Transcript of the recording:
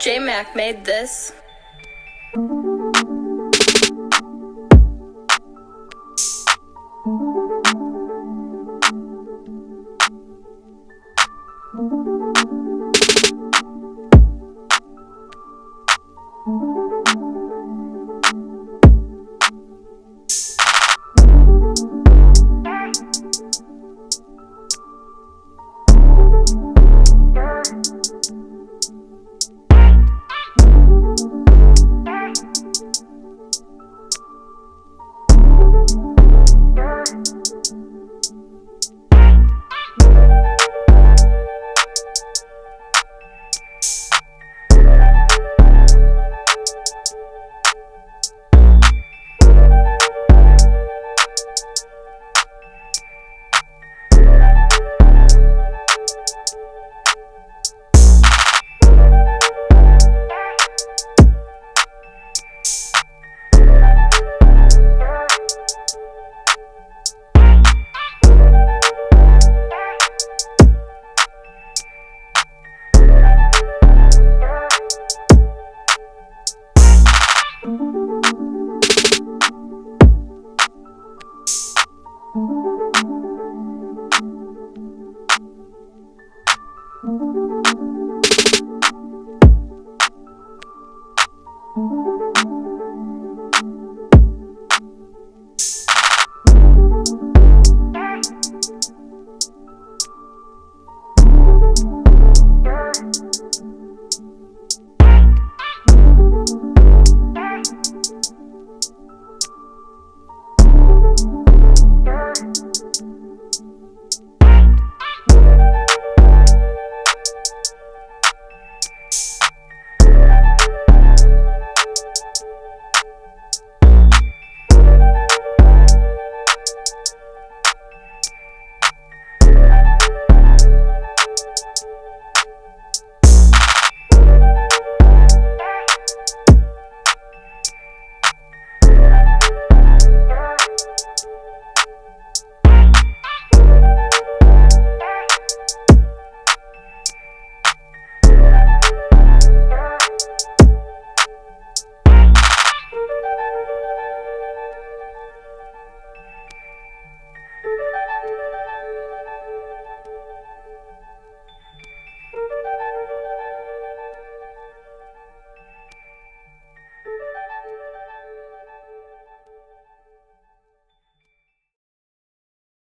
J Mac made this. Thank